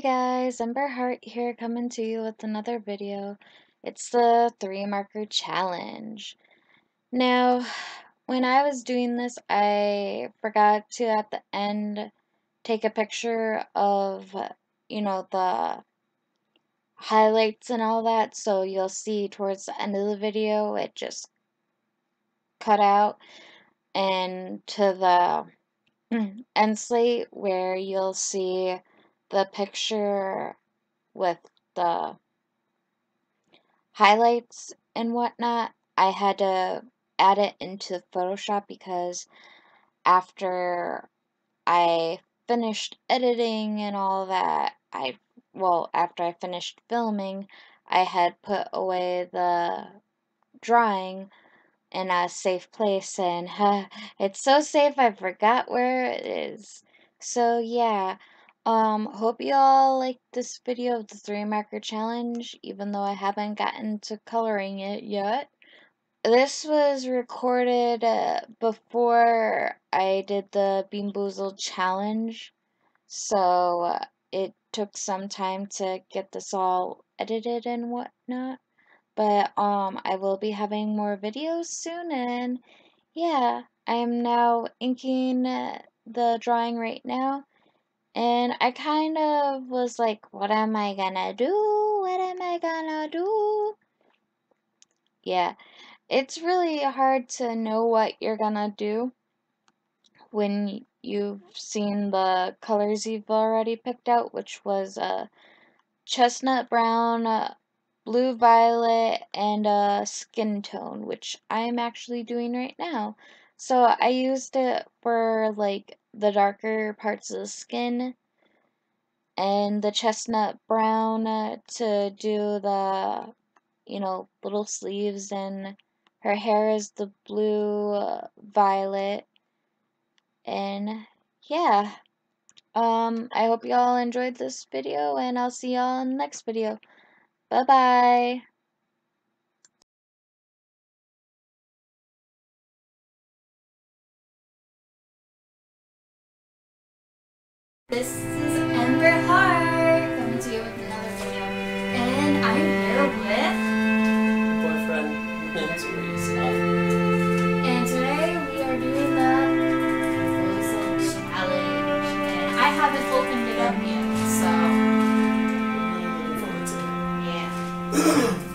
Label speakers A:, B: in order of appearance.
A: Hey guys, Ember Hart here coming to you with another video. It's the three marker challenge. Now, when I was doing this, I forgot to at the end take a picture of, you know, the highlights and all that. So you'll see towards the end of the video, it just cut out and to the end slate where you'll see the picture with the highlights and whatnot, I had to add it into Photoshop because after I finished editing and all that, I, well, after I finished filming, I had put away the drawing in a safe place and it's so safe I forgot where it is. So yeah, um, hope you all like this video of the three marker challenge, even though I haven't gotten to coloring it yet. This was recorded uh, before I did the Bean Boozled challenge, so uh, it took some time to get this all edited and whatnot. But um, I will be having more videos soon, and yeah, I am now inking uh, the drawing right now. And I kind of was like, what am I gonna do? What am I gonna do? Yeah, it's really hard to know what you're gonna do when you've seen the colors you've already picked out, which was a chestnut brown, blue violet, and a skin tone, which I'm actually doing right now. So I used it for like the darker parts of the skin and the chestnut brown uh, to do the you know little sleeves. And her hair is the blue uh, violet. And yeah. Um I hope you all enjoyed this video and I'll see y'all in the next video. Bye bye
B: This is Ember Hart coming to you with another video. And I'm here with my
C: boyfriend Minsory
B: And today we are doing the Boozled Challenge. And I haven't opened it up yet, so yeah.